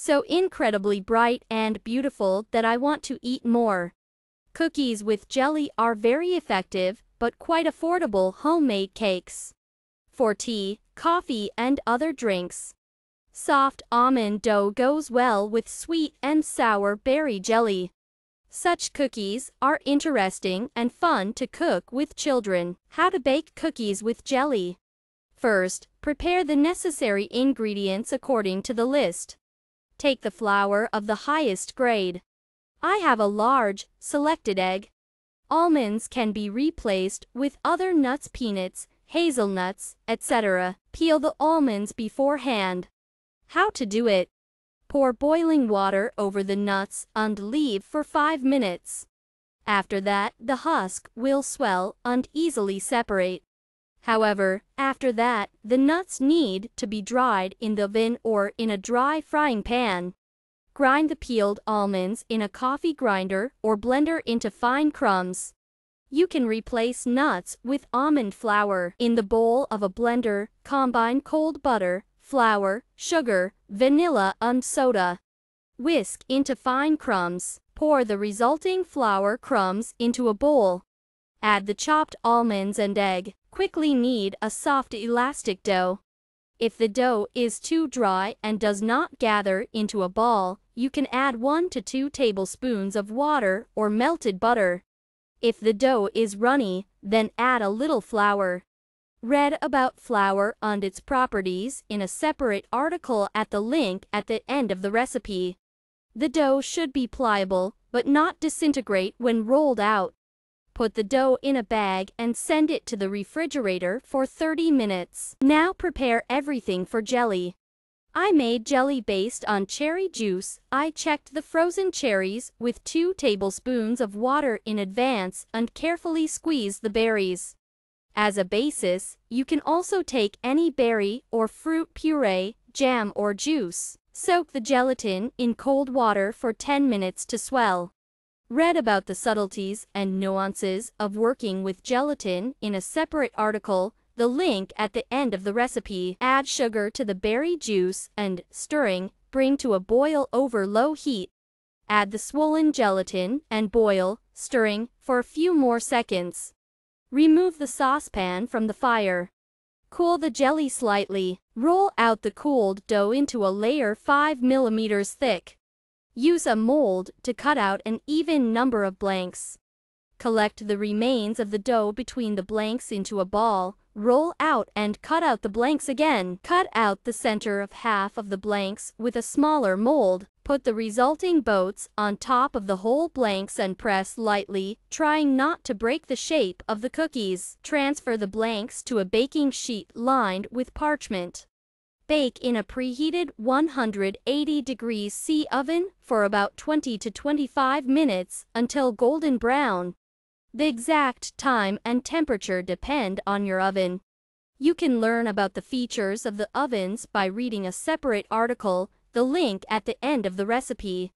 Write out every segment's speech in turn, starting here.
so incredibly bright and beautiful that I want to eat more. Cookies with jelly are very effective, but quite affordable homemade cakes. For tea, coffee and other drinks. Soft almond dough goes well with sweet and sour berry jelly. Such cookies are interesting and fun to cook with children. How to bake cookies with jelly. First, prepare the necessary ingredients according to the list. Take the flour of the highest grade. I have a large, selected egg. Almonds can be replaced with other nuts peanuts, hazelnuts, etc. Peel the almonds beforehand. How to do it. Pour boiling water over the nuts and leave for 5 minutes. After that, the husk will swell and easily separate. However, after that, the nuts need to be dried in the oven or in a dry frying pan. Grind the peeled almonds in a coffee grinder or blender into fine crumbs. You can replace nuts with almond flour. In the bowl of a blender, combine cold butter, flour, sugar, vanilla and soda. Whisk into fine crumbs. Pour the resulting flour crumbs into a bowl. Add the chopped almonds and egg. Quickly knead a soft elastic dough. If the dough is too dry and does not gather into a ball, you can add 1 to 2 tablespoons of water or melted butter. If the dough is runny, then add a little flour. Read about flour and its properties in a separate article at the link at the end of the recipe. The dough should be pliable, but not disintegrate when rolled out. Put the dough in a bag and send it to the refrigerator for 30 minutes. Now prepare everything for jelly. I made jelly based on cherry juice. I checked the frozen cherries with 2 tablespoons of water in advance and carefully squeezed the berries. As a basis, you can also take any berry or fruit puree, jam or juice. Soak the gelatin in cold water for 10 minutes to swell. Read about the subtleties and nuances of working with gelatin in a separate article, the link at the end of the recipe. Add sugar to the berry juice and, stirring, bring to a boil over low heat. Add the swollen gelatin and boil, stirring, for a few more seconds. Remove the saucepan from the fire. Cool the jelly slightly. Roll out the cooled dough into a layer 5 millimeters thick. Use a mold to cut out an even number of blanks. Collect the remains of the dough between the blanks into a ball, roll out and cut out the blanks again. Cut out the center of half of the blanks with a smaller mold. Put the resulting boats on top of the whole blanks and press lightly, trying not to break the shape of the cookies. Transfer the blanks to a baking sheet lined with parchment. Bake in a preheated 180 degrees C oven for about 20 to 25 minutes until golden brown. The exact time and temperature depend on your oven. You can learn about the features of the ovens by reading a separate article, the link at the end of the recipe.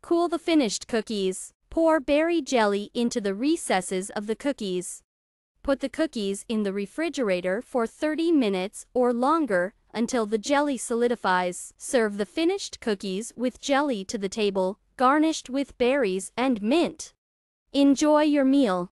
Cool the finished cookies. Pour berry jelly into the recesses of the cookies. Put the cookies in the refrigerator for 30 minutes or longer until the jelly solidifies. Serve the finished cookies with jelly to the table, garnished with berries and mint. Enjoy your meal.